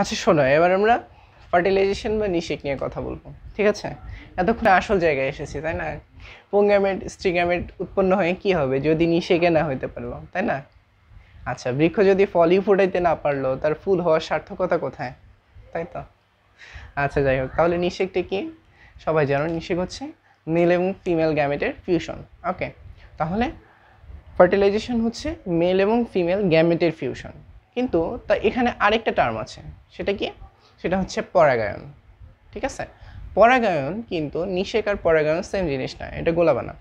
আচ্ছা শোনো, এবার আমরা ফার্টিলাইজেশন বা নিষেক নিয়ে কথা বলব, ঠিক আছে? এতক্ষণে আসল জায়গায় এসেছি, তাই না? পুঙ্গামেট স্ট্রিগামেট উৎপন্ন হয়ে কি হবে? যদি নিষেকে না হইতে পারল, তাই না? আচ্ছা বৃক্ষ যদি ফলই ফুটাইতে না পারল, তার ফুল হওয়ার সার্থকতা কোথায়? তাই তো? আচ্ছা যাই হোক, তাহলে নিষেকটা কি? সবাই জানো নিষেক হচ্ছে মেল এবং ফিমেল গ্যামেটের ফিউশন ওকে তাহলে ফার্টিলাইজেশন হচ্ছে মেল এবং ফিমেল গ্যামেটের ফিউশন কিন্তু তা এখানে আরেকটা টার্ম আছে। সেটা কি? সেটা হচ্ছে পরাগায়ন। ঠিক আছে? পরাগায়ন কিন্তু নিষেক আর পরাগায়ন সেম জিনিস না, এটা গোলাবানা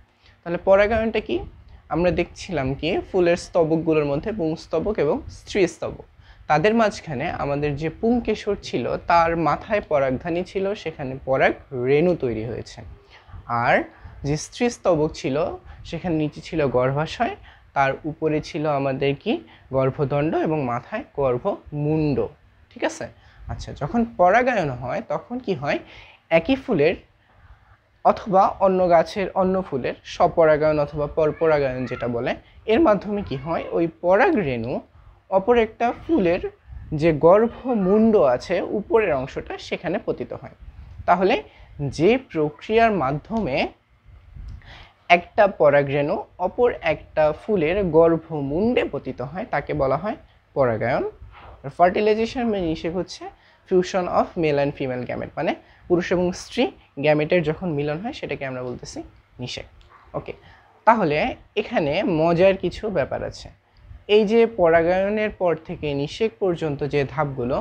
তাহলে পরাগায়নটা কি? আমরা দেখছিলাম কি, ফুলের স্তবকগুলোর মধ্যে পুংস্তবক এবং স্ত্রী স্তবক তাদের মাঝখানে আমাদের যে পুংকেশর ছিল, তার মাথায় পরাগধানী ছিল, সেখানে পরাগ রেণু তৈরি হয়েছে। আর যে স্ত্রী স্তবক ছিল, সেখানে নিচে ছিল গর্ভাশয় তার উপরে ছিল আমাদের কি? গর্ভদণ্ড এবং মাথায় গর্ভমুণ্ড। ঠিক আছে? আচ্ছা যখন পরাগায়ন হয়, তখন কি হয়? একই ফুলের অথবা অন্য গাছের অন্য ফুলের স্বপরাগায়ন অথবা পরপরাগায়ন যেটা বলে, এর মাধ্যমে কি হয়? ওই পরাগ রেণু অপর একটা ফুলের যে গর্ভমুণ্ড আছে, উপরের অংশটা সেখানে পতিত হয়। তাহলে যে প্রক্রিয়ার মাধ্যমে একটা পরাগরেণু, অপর একটা ফুলের গর্ভমুণ্ডে পতিত হয়, তাকে বলা হয় পরাগায়ন। আর ফার্টিলাইজেশন মানে নিষেক হচ্ছে fusion of male and female gamete মানে পুরুষ এবং স্ত্রী গ্যামেটের যখন মিলন হয়, সেটাকে আমরা বলতেছি নিষেক। ওকে তাহলে এখানে মজার কিছু ব্যাপার আছে। এই যে পরাগায়নের পর থেকে নিষেক পর্যন্ত যে ধাপগুলো,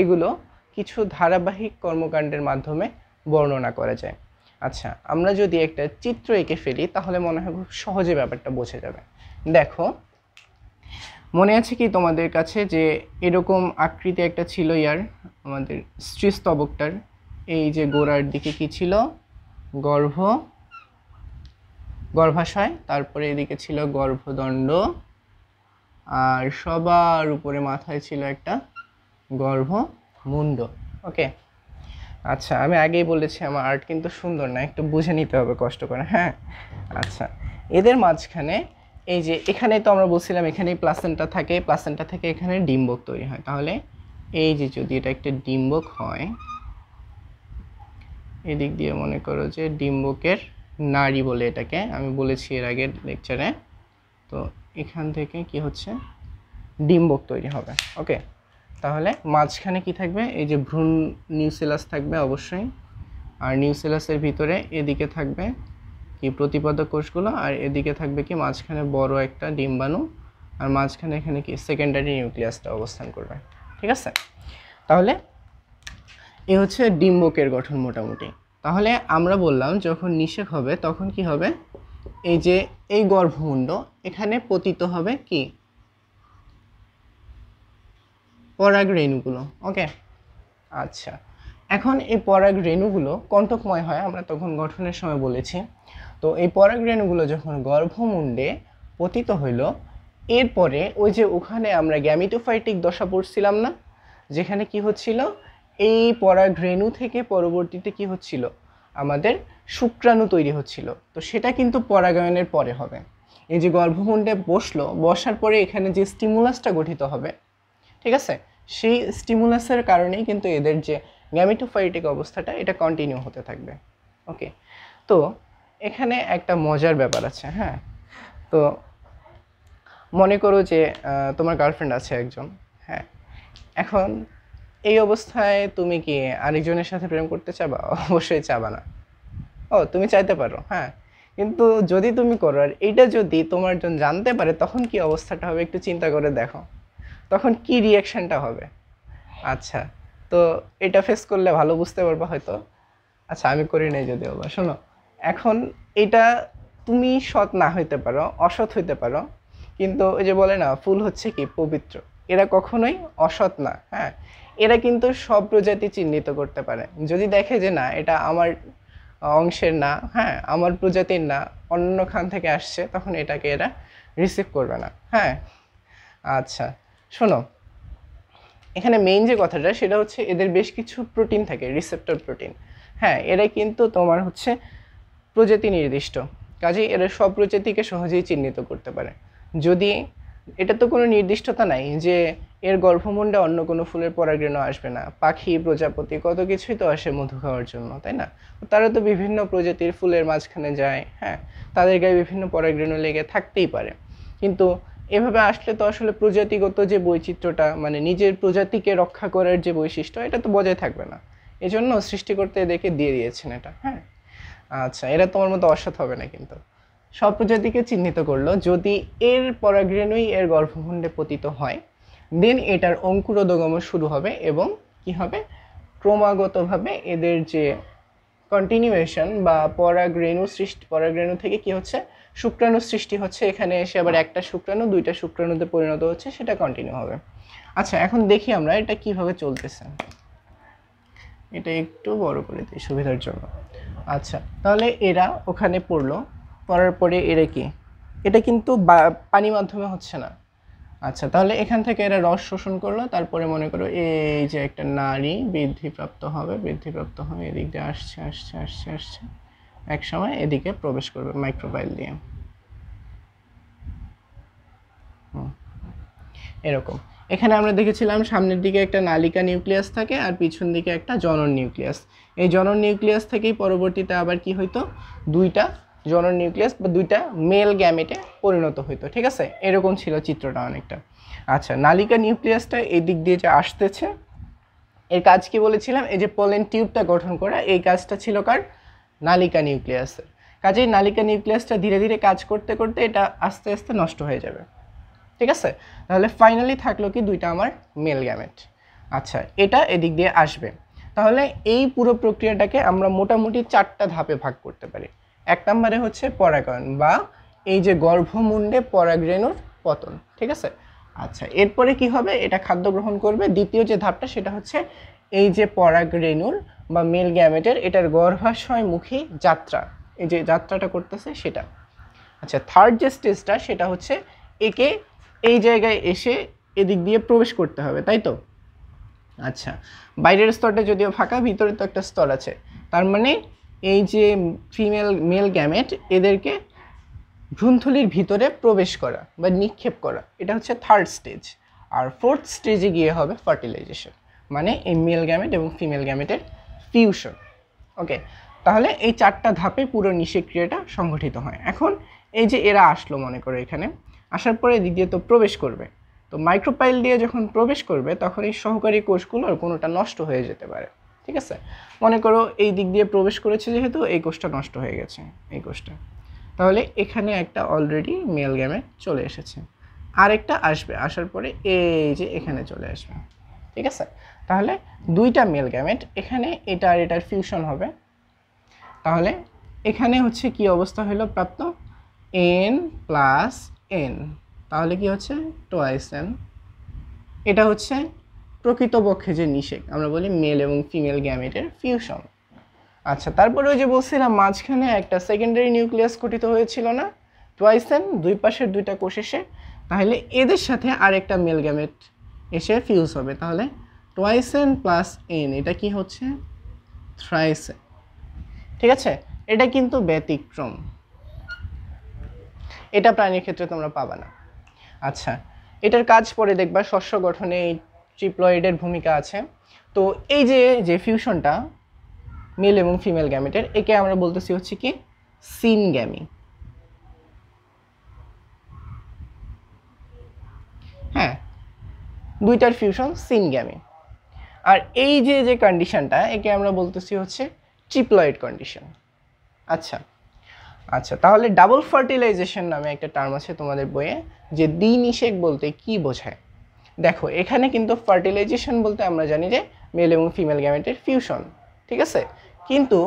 এগুলো কিছু ধারাবাহিক কর্মকাণ্ডের মাধ্যমে বর্ণনা করা যায়। আচ্ছা আমরা যদি একটা চিত্র এঁকে ফেলি, তাহলে মনে হয় খুব সহজে ব্যাপারটা বোঝা যাবে। দেখো, মনে আছে কি তোমাদের কাছে যে এরকম আকৃতি একটা ছিল ইয়ার, আমাদের স্ত্রীস্তবকটার? এই যে গোড়ার দিকে কি ছিল? গর্ভ, গর্ভাশয়, তারপরে এদিকে ছিল গর্ভদণ্ড, আর সবার উপরে মাথায় ছিল একটা গর্ভমুণ্ড। ওকে আচ্ছা আমি আগেই বলেছি আমার আর্ট কিন্তু সুন্দর না, একটু বুঝে নিতে হবে কষ্ট করে হ্যাঁ? আচ্ছা এদের মাঝখানে এই যে এখানে তো আমরা বলছিলাম এখানেই প্লাসেন্টা থাকে প্লাসেন্টা থেকে এখানে ডিম্বক তৈরি হয়। তাহলে এই যে যদি এটা একটা ডিম্বক হয়, এদিক দিয়ে মনে করো যে ডিম্বকের নারী বলে এটাকে, আমি বলেছি এর আগের লেকচারে তো এখান থেকে কি হচ্ছে? ডিম্বক তৈরি হবে ওকে তাহলে মাঝখানে কি থাকবে? এই যে ভ্রূণ নিউসেলাস থাকবে অবশ্যই। আর নিউসেলাসের ভিতরে এদিকে থাকবে কি প্রতিপাদক কোষগুলো, আর এদিকে থাকবে কি মাঝখানে বড় একটা ডিম্বাণু, আর মাঝখানে এখানে কি সেকেন্ডারি নিউক্লিয়াসটা অবস্থান করবে। ঠিক আছে? তাহলে এ হচ্ছে ডিম্বকের গঠন মোটামুটি। তাহলে আমরা বললাম যখন নিষেক হবে তখন কি হবে? এই যে এই গর্ভমুণ্ড এখানে পতিত হবে কি? পরাগ রেণুগুলো ওকে আচ্ছা এখন এই পরাগ রেণুগুলো কণ্টকময় হয়, আমরা তখন গঠনের সময় বলেছি। তো এই পরাগ রেণুগুলো যখন গর্ভমুণ্ডে পতিত হইল, এরপরে ওই যে ওখানে আমরা গ্যামিটোফাইটিক দশা পড়ছিলাম না, যেখানে কি হচ্ছিল? এই পরাগ রেণু থেকে পরবর্তীতে কি হচ্ছিল? আমাদের শুক্রাণু তৈরি হচ্ছিল। তো সেটা কিন্তু পরাগায়নের পরে হবে। এই যে গর্ভমুণ্ডে বসল, বসার পরে এখানে যে স্টিমুলাসটা গঠিত হবে, ঠিক আছে? সেই স্টিমুলাসের কারণেই কিন্তু এদের যে গ্যামিটোফাইটিক অবস্থাটা, এটা কন্টিনিউ হতে থাকবে। ওকে তো, এখানে একটা মজার ব্যাপার আছে হ্যাঁ? তো, মনে করো যে তোমার গার্লফ্রেন্ড আছে একজন হ্যাঁ? এখন এই অবস্থায় তুমি কি আরেকজনের সাথে প্রেম করতে চাবা? অবশ্যই চাবা না। ও, তুমি চাইতে পারো হ্যাঁ? কিন্তু যদি তুমি করো, আর এইটা যদি তোমার জন জানতে পারে, তখন কি অবস্থাটা হবে? একটু চিন্তা করে দেখো। তখন কি রিয়াকশানটা হবে? আচ্ছা তো এটা ফেস করলে ভালো বুঝতে পারবা হয়তো। আচ্ছা আমি করি নাই যদিও বা, শোনো। এখন এটা তুমি সৎ না হইতে পারো, অসৎ হইতে পারো, কিন্তু ওই যে বলে না, ফুল হচ্ছে কি? পবিত্র। এরা কখনোই অসৎ না হ্যাঁ? এরা কিন্তু সব প্রজাতি চিহ্নিত করতে পারে। যদি দেখে যে না, এটা আমার অংশের না হ্যাঁ? আমার প্রজাতির না অন্য খান থেকে আসছে, তখন এটাকে এরা রিসিভ করবে না হ্যাঁ? আচ্ছা। শোনো, এখানে মেইন যে কথাটা, সেটা হচ্ছে এদের বেশ কিছু প্রোটিন থাকে রিসেপ্টর প্রোটিন হ্যাঁ এরা কিন্তু তোমার হচ্ছে প্রজাতি নির্দিষ্ট। কাজেই এরা সব প্রজাতিকে সহজেই চিহ্নিত করতে পারে। যদি, এটা তো কোনো নির্দিষ্টতা নাই যে এর গর্ভমুণ্ডে অন্য কোনো ফুলের পরাগরেণু আসবে না। পাখি, প্রজাপতি, কত কিছুই তো আসে মধু খাওয়ার জন্য, তাই না? তারা তো বিভিন্ন প্রজাতির ফুলের মাঝখানে যায় হ্যাঁ তাদের গায়ে বিভিন্ন পরাগরেণু লেগে থাকতেই পারে। কিন্তু এভাবে আসলে তো আসলে প্রজাতিগত যে বৈচিত্র্যটা মানে নিজের প্রজাতিকে রক্ষা করার যে বৈশিষ্ট্য, এটা তো বজায় থাকবে না। এজন্য সৃষ্টিকর্তা এদেরকে দিয়ে দিয়েছেন এটা হ্যাঁ? আচ্ছা এরা তোমার মতো অসৎ হবে না কিন্তু। সব প্রজাতিকে চিহ্নিত করল, যদি এর পরাগরেণুই এর গর্ভমুণ্ডে পতিত হয় দেন এটার অঙ্কুরোদগম শুরু হবে এবং কি হবে? ক্রমাগতভাবে এদের যে কন্টিনিউয়েশন বা পরাগরেণু সৃষ্টি, পরাগরেণু থেকে কি হচ্ছে? শুক্রাণু সৃষ্টি হচ্ছে, এখানে এসে আবার একটা শুক্রাণু, দুইটা শুক্রাণুতে পরিণত হচ্ছে, সেটা কন্টিনিউ হবে। আচ্ছা এখন দেখি আমরা এটা কীভাবে চলতেছে। এটা একটু বড় করে দিই সুবিধার জন্য। আচ্ছা তাহলে এরা ওখানে পড়ল, পড়ার পরে এরা কি? এটা কিন্তু পানি মাধ্যমে হচ্ছে না। আচ্ছা তাহলে এখান থেকে এরা রস শোষণ করল, তারপরে মনে করো এই যে একটা নারী বৃদ্ধিপ্রাপ্ত হবে, বৃদ্ধিপ্রাপ্ত হয়ে এদিক দিয়ে আসছে আসছে আসছে আসছে। এক সময় এদিকে প্রবেশ করবে মাইক্রোবাইল দিয়ে। এরকম। এখানে আমরা দেখেছিলাম সামনের দিকে একটা নালিকা নিউক্লিয়াস থাকে আর পিছন দিকে একটা জনন নিউক্লিয়াস এই জনন নিউক্লিয়াস থেকেই পরবর্তীতে আবার কি হইতো? দুইটা জনন নিউক্লিয়াস বা দুইটা মেল গ্যামেটে পরিণত হইতো, ঠিক আছে? এরকম ছিল চিত্রটা অনেকটা। আচ্ছা নালিকা নিউক্লিয়াসটা এই দিক দিয়ে যে আসতেছে, এর কাজ কি বলেছিলাম? এই যে পোলেন টিউবটা গঠন করা, এই কাজটা ছিল কার? নালিকা নিউক্লিয়াসের। কাজেই নালিকা নিউক্লিয়াসটা ধীরে ধীরে কাজ করতে করতে এটা আস্তে আস্তে নষ্ট হয়ে যাবে। ঠিক আছে? তাহলে ফাইনালি থাকল কি দুইটা আমার মেল গ্যামেট আচ্ছা এটা এদিক দিয়ে আসবে। তাহলে এই পুরো প্রক্রিয়াটাকে আমরা মোটামুটি চারটা ধাপে ভাগ করতে পারি। এক নম্বরে হচ্ছে পরাগায়ন বা এই যে গর্ভমুণ্ডে পরাগরেণুর পতন। ঠিক আছে? আচ্ছা এরপরে কি হবে? এটা খাদ্য গ্রহণ করবে। দ্বিতীয় যে ধাপটা সেটা হচ্ছে এই যে পরাগরেণুর বা মেল গ্যামেটের এটার গর্ভাশয়মুখী যাত্রা। এই যে যাত্রাটা করতেছে সেটা। আচ্ছা থার্ড যে স্টেজটা সেটা হচ্ছে একে এই জায়গায় এসে এদিক দিয়ে প্রবেশ করতে হবে, তাই তো? আচ্ছা বাইরের স্তরটা যদিও ফাঁকা, ভিতরে তো একটা স্তর আছে। তার মানে এই যে ফিমেল মেল গ্যামেট এদেরকে ভ্রূণথলির ভিতরে প্রবেশ করা বা নিক্ষেপ করা, এটা হচ্ছে থার্ড স্টেজ আর ফোর্থ স্টেজে গিয়ে হবে ফার্টিলাইজেশন মানে এই মেল গ্যামেট এবং ফিমেল গ্যামেটের ফিউশন ওকে তাহলে এই চারটা ধাপে পুরো নিষেক ক্রিয়াটা সংগঠিত হয়। এখন এই যে এরা আসলো মনে করো এখানে, আসার পরে দ্বিতীয় তো প্রবেশ করবে। তো মাইক্রোপাইল দিয়ে যখন প্রবেশ করবে, তখন এই সহকারী কোষগুলোর কোনোটা নষ্ট হয়ে যেতে পারে। ঠিক আছে? মনে করো এই দিক দিয়ে প্রবেশ করেছে যেহেতু, এই কোষটা নষ্ট হয়ে গেছে, এই কোষটা। তাহলে এখানে একটা অলরেডি মেল গ্যামেট চলে এসেছে। আরেকটা আসবে, আসার পরে এই যে এখানে চলে আসবে। ঠিক আছে? তাহলে দুইটা মেল গ্যামেট, এখানে এটা আর এটার ফিউশন হবে। তাহলে এখানে হচ্ছে কি অবস্থা হলো প্রাপ্ত? এন প্লাস এন তাহলে কি হচ্ছে? টোয়াইস এন এটা হচ্ছে প্রকৃতপক্ষে যে নিষেক, আমরা বলি মেল এবং ফিমেল গ্যামেটের ফিউশন আচ্ছা তারপরে ওই যে বলছিলাম, মাঝখানে একটা সেকেন্ডারি নিউক্লিয়াস গঠিত হয়েছিল না? টোয়াইসেন দুই পাশের দুইটা কোষ এসে, তাহলে এদের সাথে আরেকটা মেল গ্যামেট এসে ফিউজ হবে। তাহলে টোয়াইসেন প্লাস এন এটা কি হচ্ছে? থ্রাইসেন ঠিক আছে? এটা কিন্তু ব্যতিক্রম। এটা প্রাণীর ক্ষেত্রে তোমরা পাবা না। আচ্ছা এটার কাজ পরে দেখবা শস্য গঠনে এই ট্রিপ্লয়েডের ভূমিকা আছে। তো এই যে যে ফিউশনটা মেল এবং ফিমেল গ্যামেটের একে আমরা বলতেছি হচ্ছে কি? সিনগ্যামি হ্যাঁ দুইটার ফিউশন সিনগ্যামি আর এই যে যে কন্ডিশনটা একে আমরা বলতেছি হচ্ছে ট্রিপ্লয়েড কন্ডিশন আচ্ছা আচ্ছা তাহলে ডাবল ফার্টিলাইজেশন নামে একটা টার্ম আছে তোমাদের বইয়ে, যে দ্বিনিষেক বলতে কি বোঝায়? দেখো, এখানে কিন্তু ফার্টিলাইজেশন বলতে আমরা জানি যে মেল এবং ফিমেল গ্যামেটের ফিউশন ঠিক আছে? কিন্তু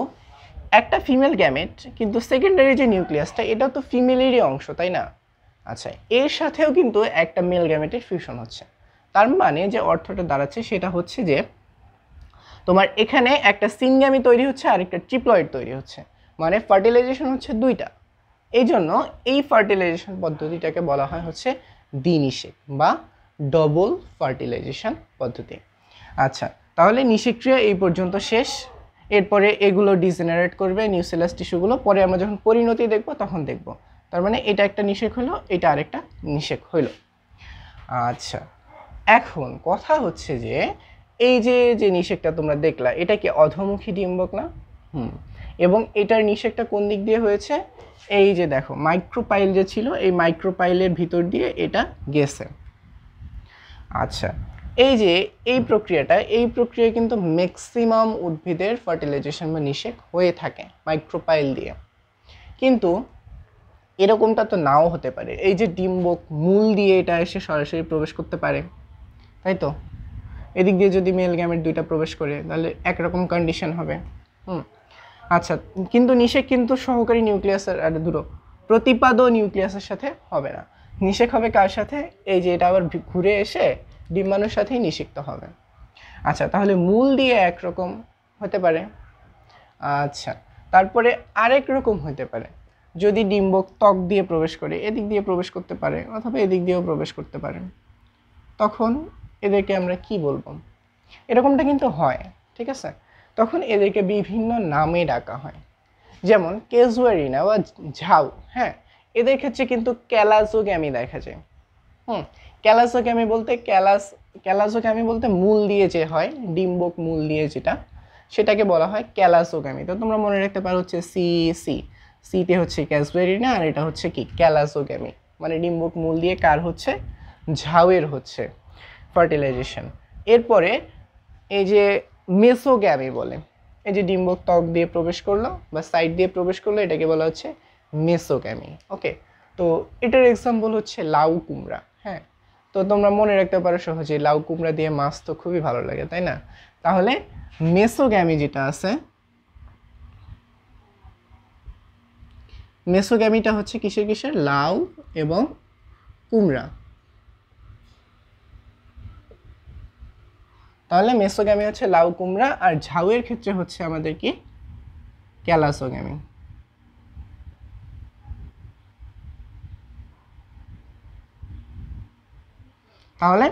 একটা ফিমেল গ্যামেট কিন্তু সেকেন্ডারি যে নিউক্লিয়াসটা এটাও তো ফিমেলেরই অংশ, তাই না? আচ্ছা এর সাথেও কিন্তু একটা মেল গ্যামেটের ফিউশন হচ্ছে। তার মানে যে অর্থটা দাঁড়াচ্ছে সেটা হচ্ছে যে তোমার এখানে একটা সিনগ্যামি তৈরি হচ্ছে আর একটা ট্রিপ্লয়েড তৈরি হচ্ছে। মানে ফার্টিলাইজেশন হচ্ছে দুইটা। এই জন্য এই ফার্টিলাইজেশন পদ্ধতিটাকে বলা হয় হচ্ছে দ্বিনিষেক বা ডবল ফার্টিলাইজেশন পদ্ধতি। আচ্ছা তাহলে নিষেক্রিয়া এই পর্যন্ত শেষ। এরপরে এগুলো ডিজেনারেট করবে নিউসেলাস টিস্যুগুলো। পরে আমরা যখন পরিণতি দেখব, তখন দেখব। তার মানে এটা একটা নিষেক হলো, এটা আরেকটা নিষেক হইল আচ্ছা এখন কথা হচ্ছে যে, এই যে যে নিষেকটা তোমরা দেখলা, এটা কি অধমুখী ডিম্বক না? হুম। এবং এটার নিষেকটা কোন দিক দিয়ে হয়েছে? এই যে দেখো মাইক্রোপাইল যে ছিল, এই মাইক্রোপাইলের ভিতর দিয়ে এটা গেছে। আচ্ছা এই যে, এই প্রক্রিয়াটা, এই প্রক্রিয়া কিন্তু ম্যাক্সিমাম উদ্ভিদের ফার্টিলাইজেশন বা নিষেক হয়ে থাকে মাইক্রোপাইল দিয়ে। কিন্তু এরকমটা তো নাও হতে পারে। এই যে ডিম্বক মূল দিয়ে এটা এসে সরাসরি প্রবেশ করতে পারে। তাই তো এদিক দিয়ে যদি মেল গ্যামেট দুইটা প্রবেশ করে, তাহলে একরকম কন্ডিশন হবে। হুম। আচ্ছা কিন্তু নিষেক কিন্তু সহকারী নিউক্লিয়াসের আর দূর প্রতিপাদ নিউক্লিয়াসের সাথে হবে না। নিষেক হবে কার সাথে? এই যে এটা আবার ঘুরে এসে ডিম্বাণুর সাথেই নিষিক্ত হবে। আচ্ছা তাহলে মূল দিয়ে একরকম হতে পারে। আচ্ছা তারপরে আরেক রকম হতে পারে। যদি ডিম্বক ত্বক দিয়ে প্রবেশ করে, এদিক দিয়ে প্রবেশ করতে পারে, অথবা এদিক দিয়েও প্রবেশ করতে পারে। তখন এদেরকে আমরা কি বলব? এরকমটা কিন্তু হয়, ঠিক আছে? তখন এদেরকে বিভিন্ন নামে ডাকা হয়। যেমন কেজুয়ারিনা বা ঝাউ হ্যাঁ? এদের ক্ষেত্রে কিন্তু ক্যালাজোগ্যামি দেখা যায়। হুম? ক্যালাজোগ্যামি বলতে ক্যালাস ক্যালাজোগ্যামি বলতে মূল দিয়ে যে হয়, ডিম্বক মূল দিয়ে যেটা, সেটাকে বলা হয় ক্যালাসোগ্যামি তো তোমরা মনে রাখতে পারো হচ্ছে সি সি। সিতে হচ্ছে ক্যাসবেরিনা আর এটা হচ্ছে কি? ক্যালাসোগ্যামি মানে ডিম্বক মূল দিয়ে কার হচ্ছে? ঝাউয়ের হচ্ছে। ফার্টিলাইজেশন এরপরে এই যে মেসোগ্যামি বলে, এই যে ডিম্বক ত্বক দিয়ে প্রবেশ করল বা সাইড দিয়ে প্রবেশ করল, এটাকে বলা হচ্ছে মেসোগ্যামি ওকে তো এটার এক্সাম্পল হচ্ছে লাউ কুমড়া হ্যাঁ? তো তোমরা মনে রাখতে পারো সহজে, লাউ কুমড়া দিয়ে মাছ তো খুবই ভালো লাগে, তাই না? তাহলে মেসোগ্যামি যেটা আছে মেসোগ্যামিটা হচ্ছে কিসের কিসের? লাউ এবং কুমড়া। তাহলে মেসোগ্যামি হচ্ছে লাউ কুমড়া, আর ঝাউয়ের ক্ষেত্রে হচ্ছে আমাদের কি? ক্যালাসোগ্যামি তাহলে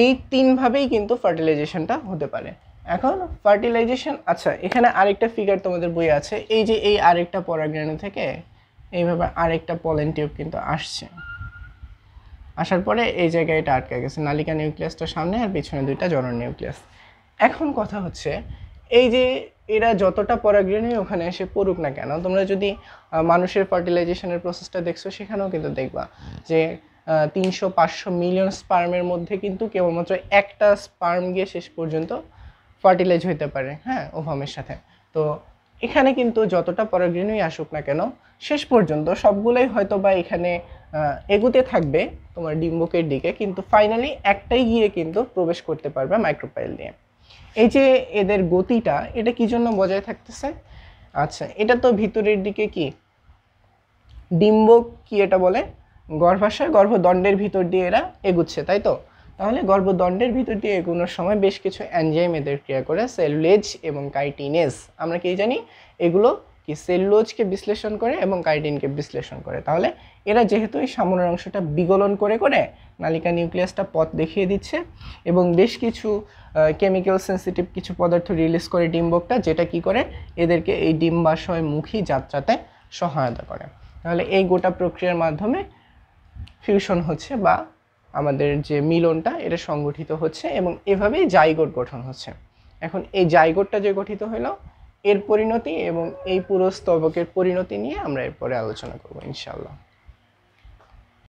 এই তিনভাবেই কিন্তু ফার্টিলাইজেশনটা হতে পারে। এখন ফার্টিলাইজেশন আচ্ছা এখানে আরেকটা ফিগার তোমাদের বই আছে, এই যে এই আরেকটা পরাগ্রেণু থেকে এইভাবে আরেকটা পলেন টিউব কিন্তু আসছে। আসার পরে এই জায়গায় এটা আটকে গেছে, নালিকা নিউক্লিয়াসটা সামনে আর পিছনে দুইটা জনন নিউক্লিয়াস। এখন কথা হচ্ছে, এই যে এরা যতটা পরাগরেণু ওখানে এসে পড়ুক না কেন, তোমরা যদি মানুষের ফার্টিলাইজেশনের প্রসেসটা দেখছ, সেখানেও কিন্তু দেখবা যে তিনশো পাঁচশো মিলিয়ন স্পার্মের মধ্যে কিন্তু কেবলমাত্র একটা স্পার্ম গিয়ে শেষ পর্যন্ত ফার্টিলাইজ হইতে পারে হ্যাঁ ওভামের সাথে। তো এখানে কিন্তু যতটা পরাগরেণুই আসুক না কেন, শেষ পর্যন্ত সবগুলোই হয়তো বা এখানে এগুতে থাকবে তোমার ডিম্বকের দিকে, কিন্তু ফাইনালি একটাই গিয়ে কিন্তু প্রবেশ করতে পারবে মাইক্রোপাইল দিয়ে এই যে এদের গতিটা, এটা কি জন্য বজায় থাকতেছে? আচ্ছা এটা তো ভিতরের দিকে কি? ডিম্বক কি এটা বলে? গর্ভাশয়, গর্ভদণ্ডের ভিতর দিয়ে এরা এগুচ্ছে, তাই তো? তাহলে গর্ভদণ্ডের ভিতর দিয়ে এগোনোর সময় বেশ কিছু অ্যানজাইম এদের ক্রিয়া করে সেলুলেজ এবং কাইটিনেজ আমরা কি জানি? এগুলো কি সেলুলোজকে বিশ্লেষণ করে এবং কাইটিনকে বিশ্লেষণ করে। তাহলে এরা যেহেতু এই সামনের অংশটা বিগলন করে করে নালিকা নিউক্লিয়াসটা পথ দেখিয়ে দিচ্ছে এবং বেশ কিছু কেমিক্যাল সেন্সিটিভ কিছু পদার্থ রিলিজ করে ডিম্বকটা, যেটা কি করে? এদেরকে এই ডিম্বাশয় মুখী যাত্রাতে সহায়তা করে। তাহলে এই গোটা প্রক্রিয়ার মাধ্যমে ফিউশন হচ্ছে বা আমাদের যে মিলনটা, এটা সংগঠিত হচ্ছে এবং এভাবেই জাইগোট গঠন হচ্ছে। এখন এই জাইগোটটা যে গঠিত হলো এর পরিণতি এবং এই পুরো স্তবকের পরিণতি নিয়ে আমরা এরপরে আলোচনা করব ইনশাআল্লাহ।